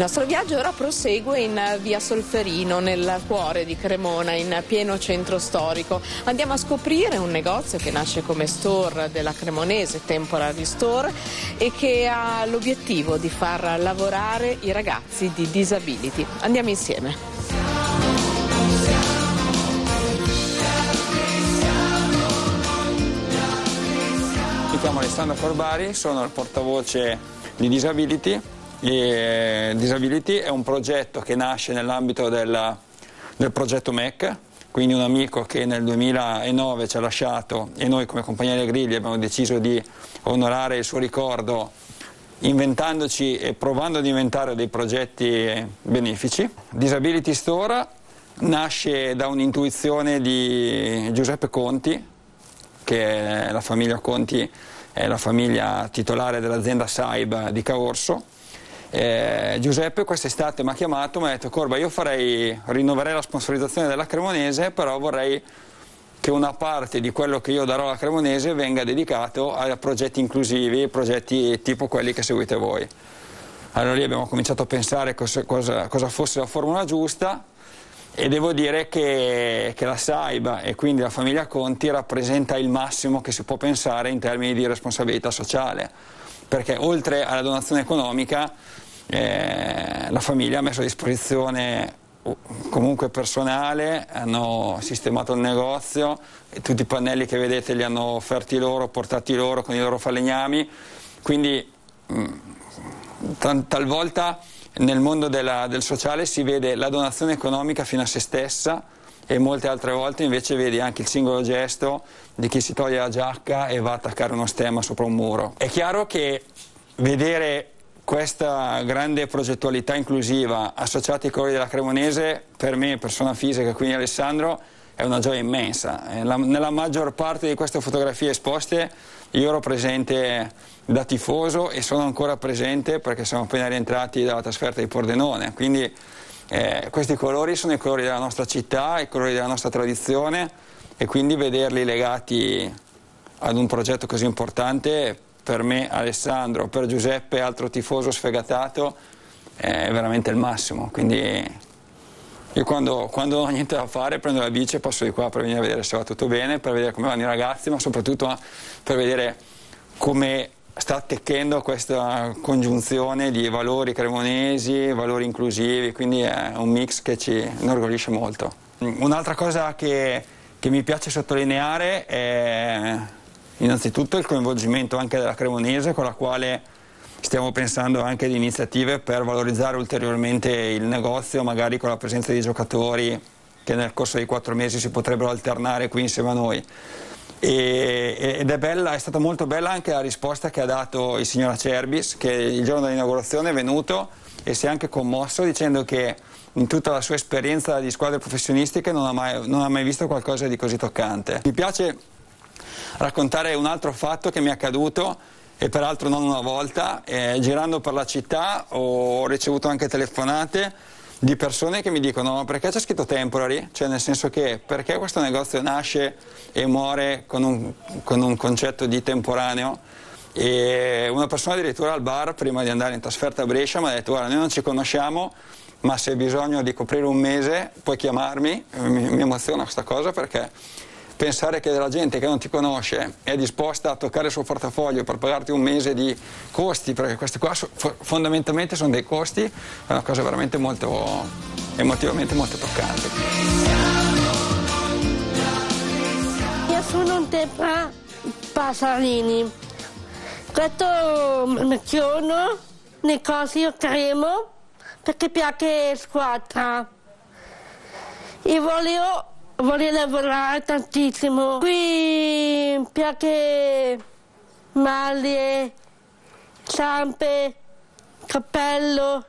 Il nostro viaggio ora prosegue in via Solferino, nel cuore di Cremona, in pieno centro storico. Andiamo a scoprire un negozio che nasce come store della Cremonese, Temporary Store, e che ha l'obiettivo di far lavorare i ragazzi di disability. Andiamo insieme. Mi chiamo Alessandro Corbari, sono il portavoce di Disability e Disability è un progetto che nasce nell'ambito del, del progetto MEC, quindi un amico che nel 2009 ci ha lasciato e noi come Compagnia dei Grigli abbiamo deciso di onorare il suo ricordo inventandoci e provando ad inventare dei progetti benefici. Disability Store nasce da un'intuizione di Giuseppe Conti, che è la famiglia Conti è la famiglia titolare dell'azienda Saib di Caorso eh, Giuseppe quest'estate mi ha chiamato e mi ha detto Corba io farei, rinnoverei la sponsorizzazione della Cremonese però vorrei che una parte di quello che io darò alla Cremonese venga dedicato a progetti inclusivi, progetti tipo quelli che seguite voi. Allora lì abbiamo cominciato a pensare cosa, cosa, cosa fosse la formula giusta e devo dire che, che, la Saiba e quindi la famiglia Conti rappresenta il massimo che si può pensare in termini di responsabilità sociale, perché oltre alla donazione economica eh, la famiglia ha messo a disposizione comunque personale, hanno sistemato il negozio e tutti i pannelli che vedete li hanno offerti loro, portati loro con i loro falegnami, quindi mh, mm, talvolta nel mondo della, del sociale si vede la donazione economica fino a se stessa e molte altre volte invece vedi anche il singolo gesto di chi si toglie la giacca e va a attaccare uno stemma sopra un muro. È chiaro che vedere questa grande progettualità inclusiva associata ai colori della Cremonese, per me, persona fisica, quindi Alessandro, è una gioia immensa. La, nella maggior parte di queste fotografie esposte io ero presente da tifoso e sono ancora presente perché siamo appena rientrati dalla trasferta di Pordenone, quindi eh, questi colori sono i colori della nostra città, i colori della nostra tradizione e quindi vederli legati ad un progetto così importante per me, Alessandro, per Giuseppe, altro tifoso sfegatato, è veramente il massimo. Quindi io quando, quando non ho niente da fare prendo la bici e passo di qua per venire a vedere se va tutto bene, per vedere come vanno i ragazzi, ma soprattutto per vedere come sta attecchendo questa congiunzione di valori cremonesi, valori inclusivi, quindi è un mix che ci inorgoglisce molto. Un'altra cosa che, che mi piace sottolineare è innanzitutto il coinvolgimento anche della Cremonese con la quale stiamo pensando anche di iniziative per valorizzare ulteriormente il negozio, magari con la presenza di giocatori che nel corso dei quattro mesi si potrebbero alternare qui insieme a noi. E, ed è, bella, è stata molto bella anche la risposta che ha dato il signor Acerbis, che il giorno dell'inaugurazione è venuto e si è anche commosso dicendo che in tutta la sua esperienza di squadre professionistiche non ha mai, non ha mai visto qualcosa di così toccante. Mi piace raccontare un altro fatto che mi è accaduto e peraltro non una volta, eh, girando per la città ho ricevuto anche telefonate di persone che mi dicono ma perché c'è scritto temporary? Cioè nel senso che perché questo negozio nasce e muore con un, con un concetto di temporaneo? E una persona addirittura al bar prima di andare in trasferta a Brescia mi ha detto guarda noi non ci conosciamo ma se hai bisogno di coprire un mese puoi chiamarmi, mi, mi emoziona questa cosa perché pensare che della gente che non ti conosce è disposta a toccare il suo portafoglio per pagarti un mese di costi, perché questi qua fondamentalmente sono dei costi, è una cosa veramente molto emotivamente molto toccante. Io sono un Tepra Pasarini. Questo mecchiono, le cose io cremo perché piace squadra. E voglio voglio lavorare tantissimo. Qui piace maglie, zampe, cappello,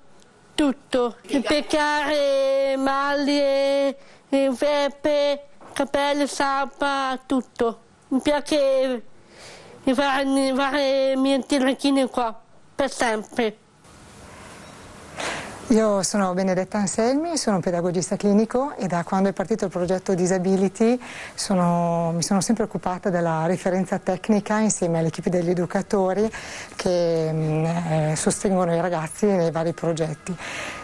tutto. Piccare maglie, veppe, cappello, zampa, tutto. Mi piace fare, fare i miei tirachini qua, per sempre. Io sono Benedetta Anselmi, sono pedagogista clinico e da quando è partito il progetto Disability sono, mi sono sempre occupata della riferenza tecnica insieme all'equipe degli educatori che mm, eh, sostengono i ragazzi nei vari progetti.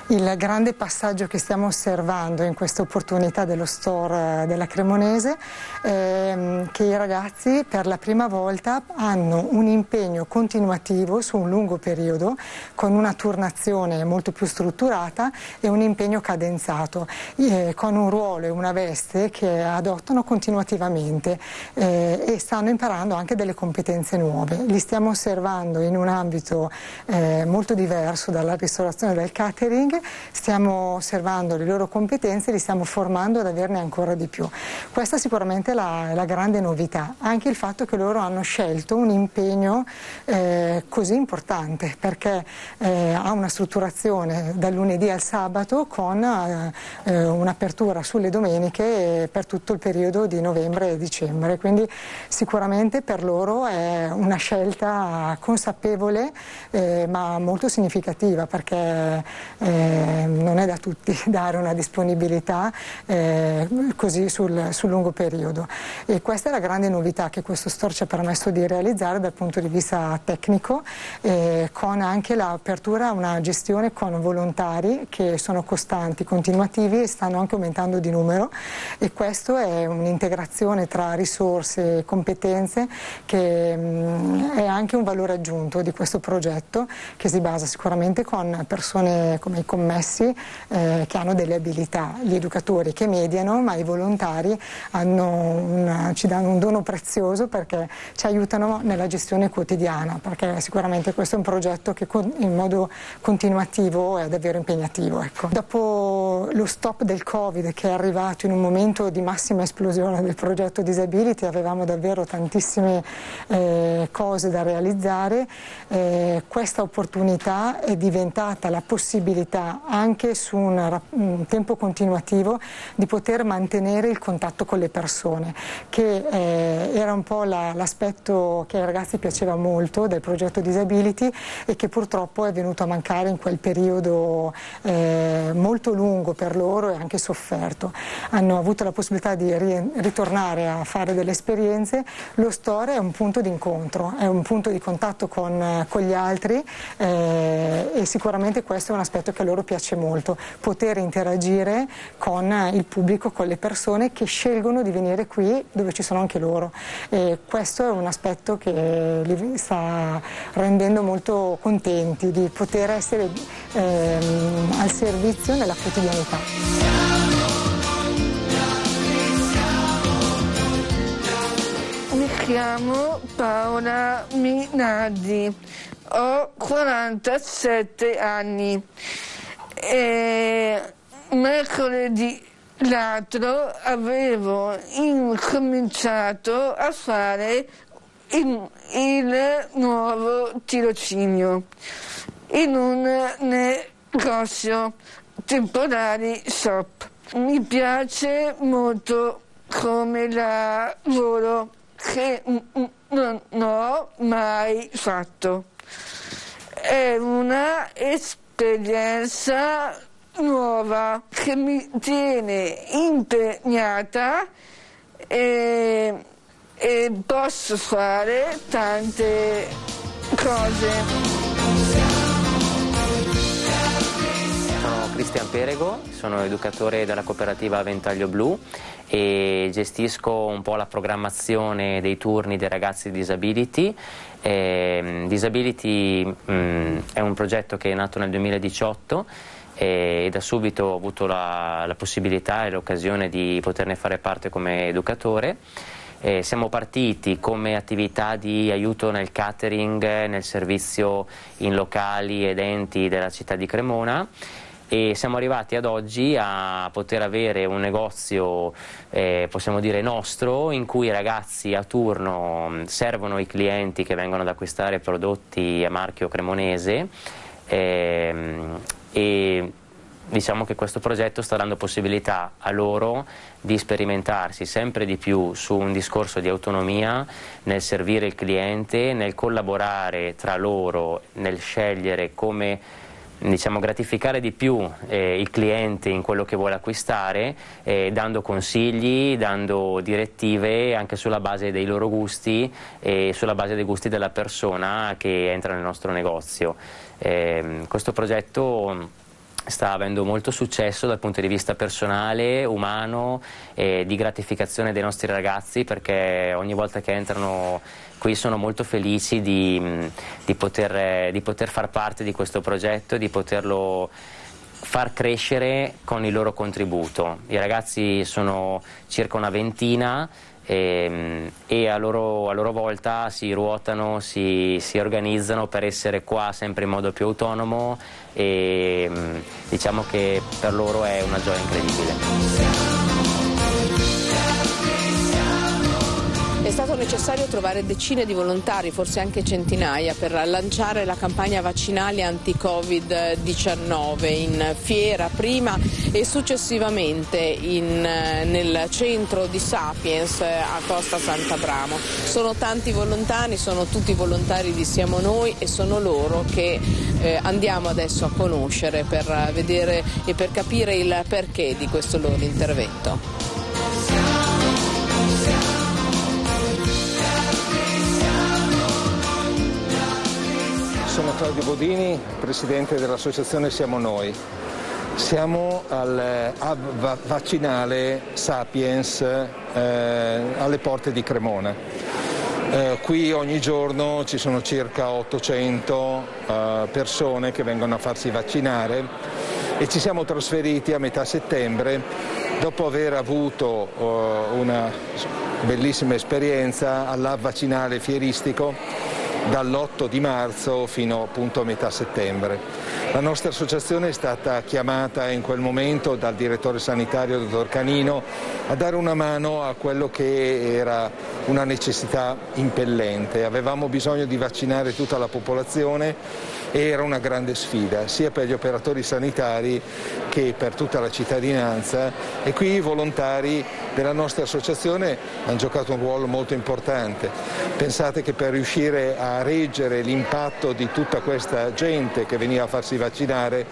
Il grande passaggio che stiamo osservando in questa opportunità dello store della Cremonese è mm, che i ragazzi per la prima volta hanno un impegno continuativo su un lungo periodo con una turnazione molto più strutturata e un impegno cadenzato eh, con un ruolo e una veste che adottano continuativamente eh, e stanno imparando anche delle competenze nuove. Li stiamo osservando in un ambito eh, molto diverso dalla ristorazione del catering stiamo osservando le loro competenze e li stiamo formando ad averne ancora di più. Questa sicuramente è la, la grande novità, anche il fatto che loro hanno scelto un impegno eh, così importante perché eh, ha una strutturazione dal lunedì al sabato con eh, eh un'apertura sulle domeniche per tutto il periodo di novembre e dicembre, quindi sicuramente per loro è una scelta consapevole eh, ma molto significativa perché eh, non è da tutti dare una disponibilità eh, così sul, sul, lungo periodo. E questa è la grande novità che questo store ci ha permesso di realizzare dal punto di vista tecnico, eh, con anche l'apertura a una gestione con volontari che sono costanti, continuativi e stanno anche aumentando di numero e questo è un'integrazione tra risorse e competenze che mh, mm, è anche un valore aggiunto di questo progetto che si basa sicuramente con persone come i commessi eh, che hanno delle abilità, gli educatori che mediano, ma i volontari una, ci danno un dono prezioso perché ci aiutano nella gestione quotidiana, perché sicuramente questo è un progetto che con, in modo continuativo è davvero impegnativo. Ecco. Dopo lo stop del Covid che è arrivato in un momento di massima esplosione del progetto Disability, avevamo davvero tantissime eh, cose da realizzare, eh, questa opportunità è diventata la possibilità anche su un, un, tempo continuativo di poter mantenere il contatto con le persone, che eh, era un po' la, l'aspetto che ai ragazzi piaceva molto del progetto Disability e che purtroppo è venuto a mancare in quel periodo eh, molto lungo per loro e anche sofferto. Hanno avuto la possibilità di ri- ritornare a fare delle esperienze, lo store è un punto di incontro, è un punto di contatto con, con gli altri eh, e sicuramente questo è un aspetto che a loro piace molto, poter interagire con il pubblico, con le persone che scelgono di venire qui dove ci sono anche loro. E questo è un aspetto che li sta rendendo molto contenti di poter essere ehm, al servizio nella quotidianità. Mi chiamo Paola Minardi, ho 47 anni. E mercoledì l'altro avevo incominciato a fare il, il nuovo tirocinio in un negozio temporali shop. Mi piace molto come lavoro che non ho mai fatto. È una esperienza esperienza nuova che mi tiene impegnata e, e posso fare tante cose. Cristian Perego, sono educatore della cooperativa Ventaglio Blu e gestisco un po' la programmazione dei turni dei ragazzi disability eh, Disability mh, è un progetto che è nato nel 2018 e da subito ho avuto la, la possibilità e l'occasione di poterne fare parte come educatore. Eh, siamo partiti come attività di aiuto nel catering, nel servizio in locali ed enti della città di Cremona e siamo arrivati ad oggi a poter avere un negozio, eh, possiamo dire nostro, in cui i ragazzi a turno mm, servono i clienti che vengono ad acquistare prodotti a marchio cremonese. Ehm, e diciamo che questo progetto sta dando possibilità a loro di sperimentarsi sempre di più su un discorso di autonomia nel servire il cliente, nel collaborare tra loro, nel scegliere come diciamo, gratificare di più eh, il cliente in quello che vuole acquistare, eh, dando consigli, dando direttive anche sulla base dei loro gusti e sulla base dei gusti della persona che entra nel nostro negozio. Eh, questo progetto sta avendo molto successo dal punto di vista personale, umano e di gratificazione dei nostri ragazzi perché ogni volta che entrano qui sono molto felici di, di, poter, di poter far parte di questo progetto, di poterlo far crescere con il loro contributo. I ragazzi sono circa una ventina e, ehm, e a, loro, a, loro, volta si ruotano, si, si, organizzano per essere qua sempre in modo più autonomo e diciamo che per loro è una gioia incredibile. Necessario trovare decine di volontari, forse anche centinaia, per lanciare la campagna vaccinale anti-Covid-19 in fiera prima e successivamente in, nel centro di Sapiens a Costa Sant'Abramo. Sono tanti volontari, sono tutti volontari di Siamo Noi e sono loro che eh, andiamo adesso a conoscere per vedere e per capire il perché di questo loro intervento. Claudio Bodini, presidente dell'associazione Siamo Noi. Siamo al hub vaccinale Sapiens eh, alle porte di Cremona. Eh, qui ogni giorno ci sono circa 800 eh, persone che vengono a farsi vaccinare e ci siamo trasferiti a metà settembre dopo aver avuto eh, una bellissima esperienza all'hub vaccinale fieristico dall'8 di marzo fino appunto a metà settembre. La nostra associazione è stata chiamata in quel momento dal direttore sanitario, dottor Canino, a dare una mano a quello che era una necessità impellente. Avevamo bisogno di vaccinare tutta la popolazione era una grande sfida sia per gli operatori sanitari che per tutta la cittadinanza e qui i volontari della nostra associazione hanno giocato un ruolo molto importante. Pensate che per riuscire a reggere l'impatto di tutta questa gente che veniva a farsi vaccinare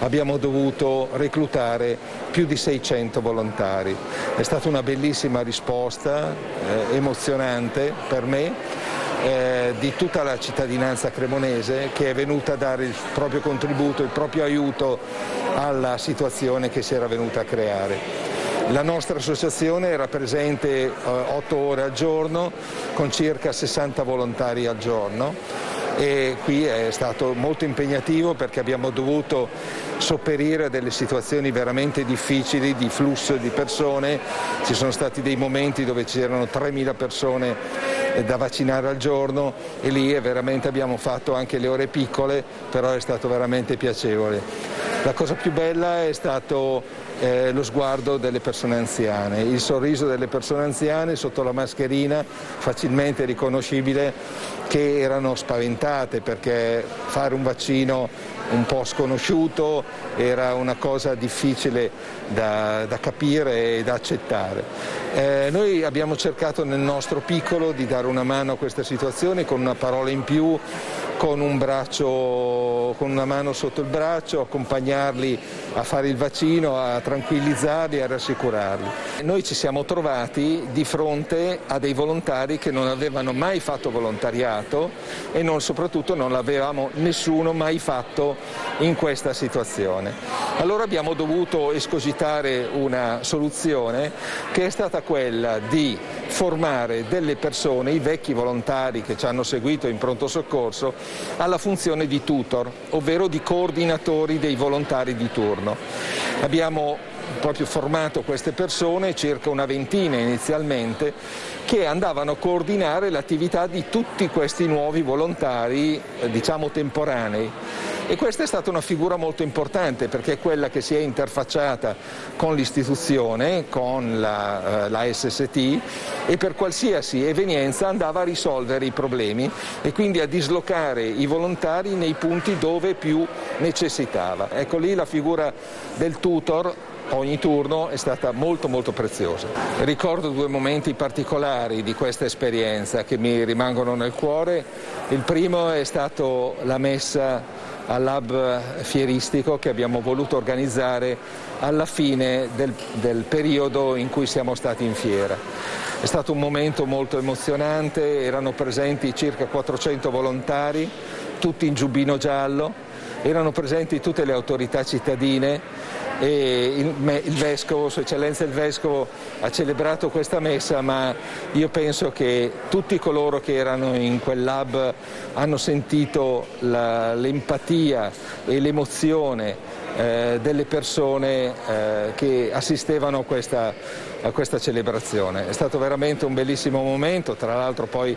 abbiamo dovuto reclutare più di 600 volontari. È stata una bellissima risposta, eh, emozionante per me eh, di tutta la cittadinanza cremonese che è venuta a dare il proprio contributo, il proprio aiuto alla situazione che si era venuta a creare. La nostra associazione era presente eh, 8 ore al giorno con circa 60 volontari al giorno e qui è stato molto impegnativo perché abbiamo dovuto sopperire a delle situazioni veramente difficili di flusso di persone, ci sono stati dei momenti dove c'erano 3.000 persone da vaccinare al giorno e lì veramente abbiamo fatto anche le ore piccole, però è stato veramente piacevole. La cosa più bella è stato eh, lo sguardo delle persone anziane, il sorriso delle persone anziane sotto la mascherina facilmente riconoscibile che erano spaventate perché fare un vaccino un po' sconosciuto era una cosa difficile da, da capire e da accettare. Eh, noi abbiamo cercato nel nostro piccolo di dare una mano a questa situazione con una parola in più, con un braccio, con una mano sotto il braccio, accompagnarli a fare il vaccino, a tranquillizzarli, a rassicurarli. Noi ci siamo trovati di fronte a dei volontari che non avevano mai fatto volontariato e non, soprattutto non l'avevamo nessuno mai fatto in questa situazione. Allora abbiamo dovuto escogitare una soluzione che è stata quella di formare delle persone, i vecchi volontari che ci hanno seguito in pronto soccorso, alla funzione di tutor, ovvero di coordinatori dei volontari di turno. Abbiamo proprio formato queste persone, circa una ventina inizialmente, che andavano a coordinare l'attività di tutti questi nuovi volontari, eh, diciamo temporanei. E questa è stata una figura molto importante perché è quella che si è interfacciata con l'istituzione, con la, eh, la, SST e per qualsiasi evenienza andava a risolvere i problemi e quindi a dislocare i volontari nei punti dove più necessitava. Ecco lì la figura del tutor ogni turno è stata molto molto preziosa. Ricordo due momenti particolari di questa esperienza che mi rimangono nel cuore. Il primo è stato la messa al lab fieristico che abbiamo voluto organizzare alla fine del, del periodo in cui siamo stati in fiera. È stato un momento molto emozionante, erano presenti circa 400 volontari, tutti in giubbino giallo, erano presenti tutte le autorità cittadine e il, il, Vescovo, Sua Eccellenza il Vescovo ha celebrato questa messa ma io penso che tutti coloro che erano in quel lab hanno sentito la, l'empatia e l'emozione eh, delle persone eh, che assistevano a questa, a questa celebrazione. È stato veramente un bellissimo momento, tra l'altro poi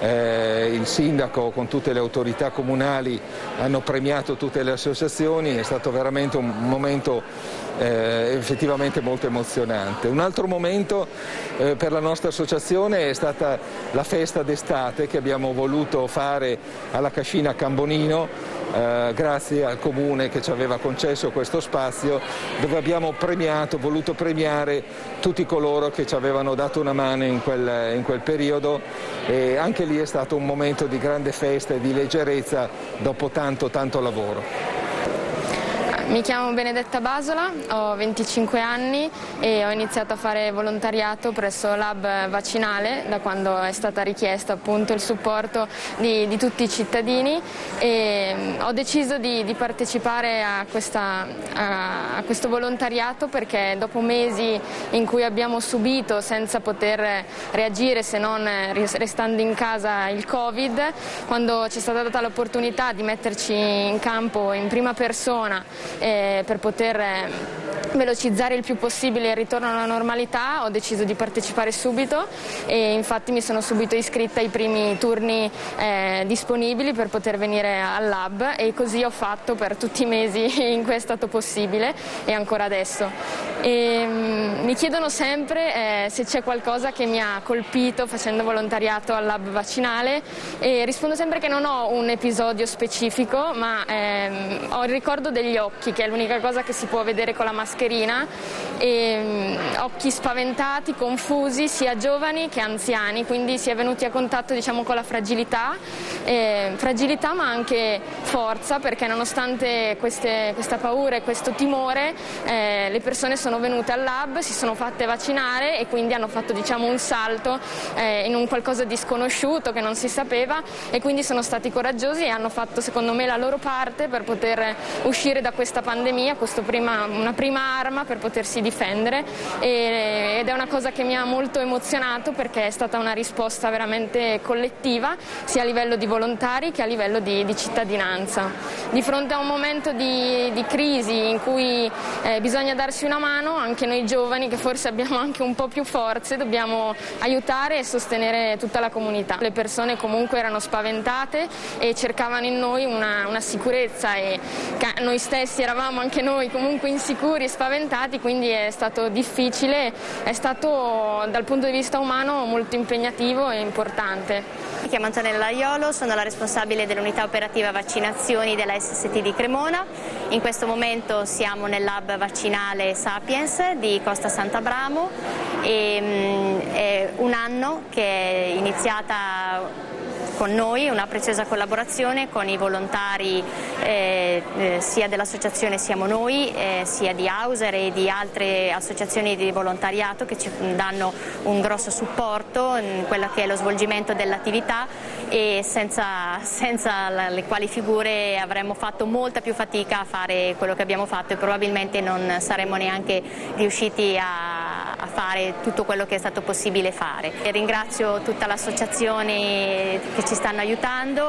eh, il sindaco con tutte le autorità comunali hanno premiato tutte le associazioni, è stato veramente un momento eh, effettivamente molto emozionante. Un altro momento eh, per la nostra associazione è stata la festa d'estate che abbiamo voluto fare alla Cascina Cambonino eh, grazie al comune che ci aveva concesso questo spazio dove abbiamo premiato, voluto premiare tutti coloro che ci avevano dato una mano in quel, in quel periodo e anche lì è stato un momento di grande festa e di leggerezza dopo tanto tanto lavoro. Mi chiamo Benedetta Basola, ho 25 anni e ho iniziato a fare volontariato presso l'hub vaccinale da quando è stata richiesta appunto il supporto di, di tutti i cittadini e ho deciso di, di partecipare a, questa, a, a, questo volontariato perché dopo mesi in cui abbiamo subito senza poter reagire se non restando in casa il Covid, quando ci è stata data l'opportunità di metterci in campo in prima persona per poter eh, velocizzare il più possibile il ritorno alla normalità ho deciso di partecipare subito e infatti mi sono subito iscritta ai primi turni eh, disponibili per poter venire al lab e così ho fatto per tutti i mesi in cui è stato possibile e ancora adesso. E, um, mi chiedono sempre eh, se c'è qualcosa che mi ha colpito facendo volontariato al lab vaccinale e rispondo sempre che non ho un episodio specifico ma ehm, ho il ricordo degli occhi che è l'unica cosa che si può vedere con la mascherina mascherina, e, um, occhi spaventati, confusi, sia giovani che anziani, quindi si è venuti a contatto diciamo, con la fragilità, eh, fragilità ma anche forza perché nonostante queste, questa paura e questo timore eh, le persone sono venute al lab, si sono fatte vaccinare e quindi hanno fatto diciamo, un salto eh, in un qualcosa di sconosciuto che non si sapeva e quindi sono stati coraggiosi e hanno fatto secondo me la loro parte per poter uscire da questa pandemia, prima, una prima arma per potersi difendere e, ed è una cosa che mi ha molto emozionato perché è stata una risposta veramente collettiva sia a livello di volontari che a livello di, di cittadinanza. Di fronte a un momento di, di crisi in cui eh, bisogna darsi una mano, anche noi giovani che forse abbiamo anche un po' più forze, dobbiamo aiutare e sostenere tutta la comunità. Le persone comunque erano spaventate e cercavano in noi una, una sicurezza e noi stessi eravamo anche noi comunque insicuri e spaventati, quindi è stato difficile, è stato dal punto di vista umano molto impegnativo e importante. Mi chiamo Antonella Aiolo, sono la responsabile dell'unità operativa vaccinazioni della SST di Cremona. In questo momento siamo nel lab vaccinale Sapiens di Costa Sant'Abramo e mm, è un anno che è iniziata con noi, una preziosa collaborazione con i volontari eh, eh, sia dell'associazione Siamo Noi, eh, sia di Hauser e di altre associazioni di volontariato che ci danno un grosso supporto in quello che è lo svolgimento dell'attività e senza, senza le quali figure avremmo fatto molta più fatica a fare quello che abbiamo fatto e probabilmente non saremmo neanche riusciti a, a fare tutto quello che è stato possibile fare. E ringrazio tutta l'associazione che ci stanno aiutando,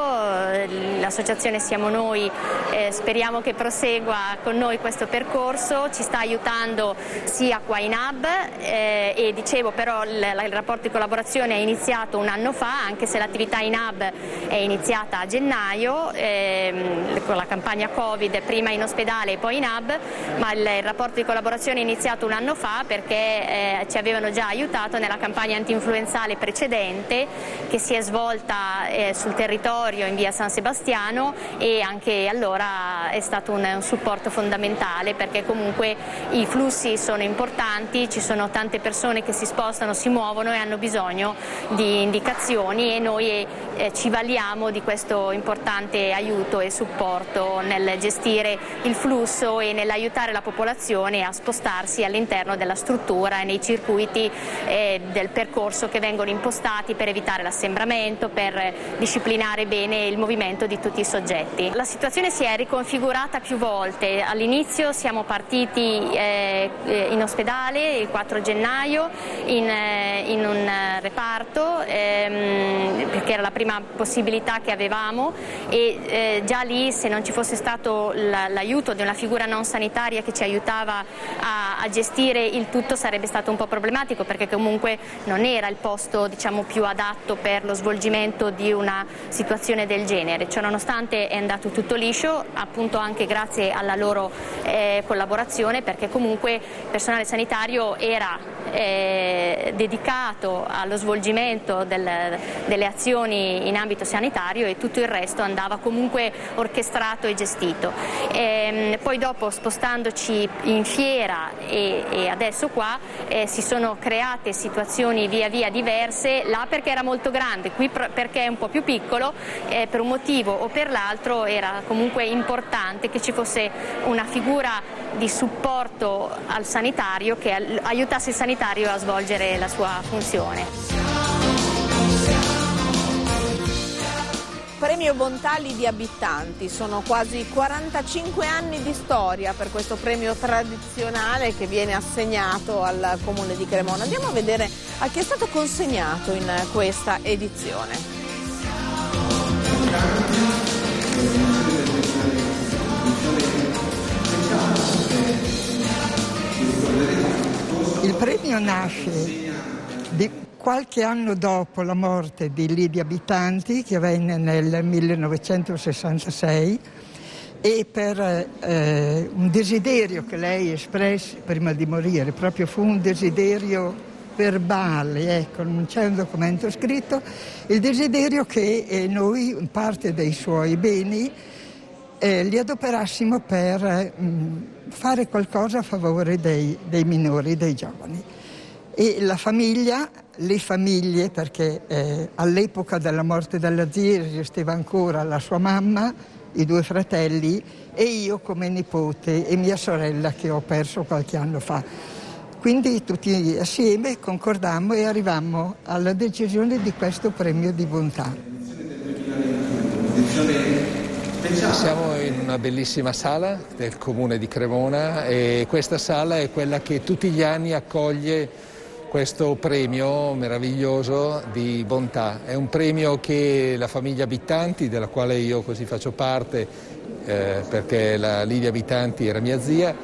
l'associazione Siamo Noi eh, speriamo che prosegua con noi questo percorso, ci sta aiutando sia qua in hub eh, e dicevo però il, il, rapporto di collaborazione è iniziato un anno fa, anche se l'attività in hub è iniziata a gennaio ehm, con la campagna Covid, prima in ospedale e poi in hub, ma il, il rapporto di collaborazione è iniziato un anno fa perché eh, ci avevano già aiutato nella campagna antinfluenzale precedente che si è svolta eh, sul territorio in via San Sebastiano e anche allora è stato un, un supporto fondamentale perché comunque i flussi sono importanti, ci sono tante persone che si spostano, si muovono e hanno bisogno di indicazioni e noi eh, ci valiamo di questo importante aiuto e supporto nel gestire il flusso e nell'aiutare la popolazione a spostarsi all'interno della struttura e nei circuiti eh, del percorso che vengono impostati per evitare l'assembramento, per disciplinare bene il movimento di tutti i soggetti. La situazione si è riconfigurata più volte, all'inizio siamo partiti eh, in ospedale il 4 gennaio in, eh, in un reparto ehm, perché era la prima possibilità che avevamo e eh, già lì se non ci fosse stato l'aiuto di una figura non sanitaria che ci aiutava a, a, gestire il tutto sarebbe stato un po' problematico perché comunque non era il posto diciamo, più adatto per lo svolgimento di una situazione del genere. Ciononostante è andato tutto liscio appunto anche grazie alla loro eh, collaborazione perché comunque il personale sanitario era eh, dedicato allo svolgimento del, delle azioni in ambito sanitario e tutto il resto andava comunque orchestrato e gestito. E, ehm, poi dopo spostandoci in fiera e, e adesso qua eh, si sono create situazioni via via diverse, là perché era molto grande, qui perché è un po' più piccolo, eh, per un motivo o per l'altro era comunque importante che ci fosse una figura di supporto al sanitario che aiutasse il sanitario a svolgere la sua funzione. Premio Bontà di abitanti, sono quasi 45 anni di storia per questo premio tradizionale che viene assegnato al comune di Cremona. Andiamo a vedere a chi è stato consegnato in questa edizione. Il premio nasce qualche anno dopo la morte di Lidia Abitanti, che avvenne nel 1966, e per eh, un desiderio che lei espresse prima di morire, proprio fu un desiderio verbale, ecco, non c'è un documento scritto, il desiderio che eh, noi parte dei suoi beni eh, li adoperassimo per mh, fare qualcosa a favore dei, dei minori, dei giovani. E la famiglia le famiglie, perché eh, all'epoca della morte della zia esisteva ancora la sua mamma, i due fratelli e io come nipote e mia sorella che ho perso qualche anno fa. Quindi tutti assieme concordammo e arrivammo alla decisione di questo premio di bontà. Siamo in una bellissima sala del comune di Cremona e questa sala è quella che tutti gli anni accoglie questo premio meraviglioso di bontà. È un premio che la famiglia Abitanti, della quale io così faccio parte, eh, perché la Lidia Abitanti era mia zia,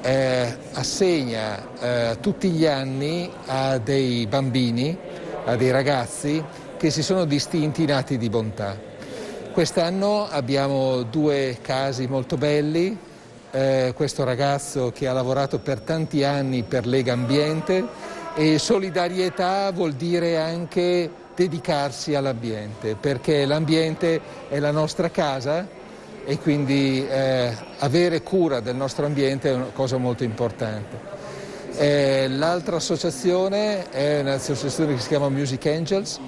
eh, assegna eh, tutti gli anni a dei bambini, a dei ragazzi che si sono distinti in atti di bontà. Quest'anno abbiamo due casi molto belli, eh, questo ragazzo che ha lavorato per tanti anni per Lega Ambiente, e solidarietà vuol dire anche dedicarsi all'ambiente, perché l'ambiente è la nostra casa e quindi eh, avere cura del nostro ambiente è una cosa molto importante. Eh, l'altra associazione è un'associazione che si chiama Music Angels,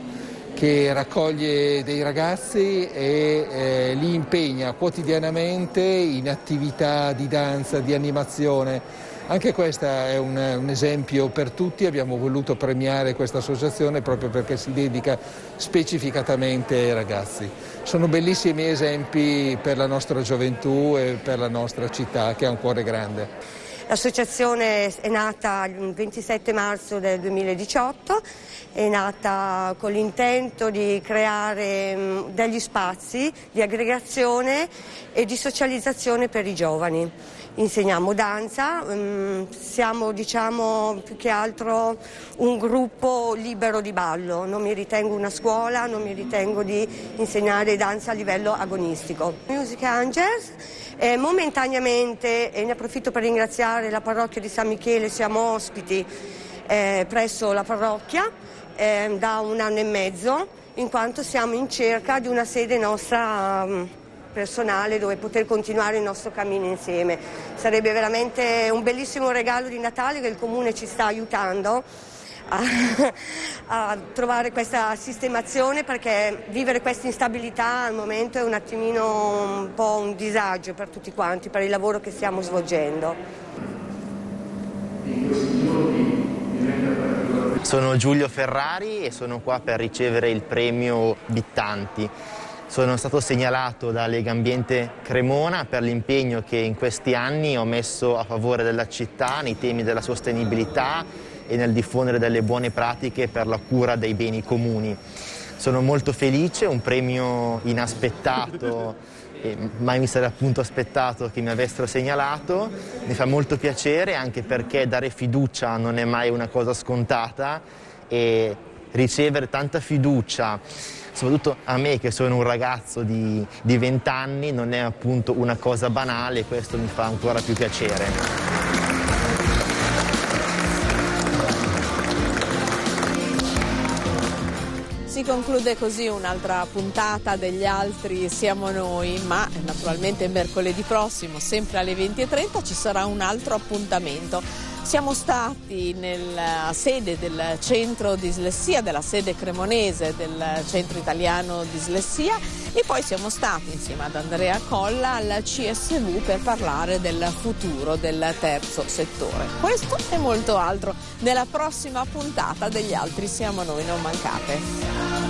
che raccoglie dei ragazzi e eh, li impegna quotidianamente in attività di danza, di animazione anche questo è un, un, esempio per tutti, abbiamo voluto premiare questa associazione proprio perché si dedica specificatamente ai ragazzi. Sono bellissimi esempi per la nostra gioventù e per la nostra città che ha un cuore grande. L'associazione è nata il 27 marzo del 2018, è nata con l'intento di creare mm, degli spazi di aggregazione e di socializzazione per i giovani insegniamo danza, mm, siamo diciamo più che altro un gruppo libero di ballo, non mi ritengo una scuola, non mi ritengo di insegnare danza a livello agonistico. Music Angels, eh, momentaneamente, e ne approfitto per ringraziare la parrocchia di San Michele, siamo ospiti eh, presso la parrocchia eh, da un anno e mezzo, in quanto siamo in cerca di una sede nostra um, personale dove poter continuare il nostro cammino insieme. Sarebbe veramente un bellissimo regalo di Natale che il Comune ci sta aiutando a, a, trovare questa sistemazione perché vivere questa instabilità al momento è un attimino un po' un disagio per tutti quanti, per il lavoro che stiamo svolgendo. Sono Giulio Ferrari e sono qua per ricevere il premio Bittanti. Sono stato segnalato da Lega Ambiente Cremona per l'impegno che in questi anni ho messo a favore della città nei temi della sostenibilità e nel diffondere delle buone pratiche per la cura dei beni comuni. Sono molto felice, un premio inaspettato mai mi sarei appunto aspettato che mi avessero segnalato, mi fa molto piacere anche perché dare fiducia non è mai una cosa scontata e ricevere tanta fiducia, soprattutto a me che sono un ragazzo di, di 20 anni, non è appunto una cosa banale questo mi fa ancora più piacere. Si conclude così un'altra puntata degli altri Siamo Noi, ma naturalmente mercoledì prossimo, sempre alle 20.30, ci sarà un altro appuntamento. Siamo stati nella sede del centro dislessia, della sede cremonese del centro italiano dislessia e poi siamo stati insieme ad Andrea Colla al CSV per parlare del futuro del terzo settore. Questo e molto altro nella prossima puntata degli altri siamo noi, non mancate.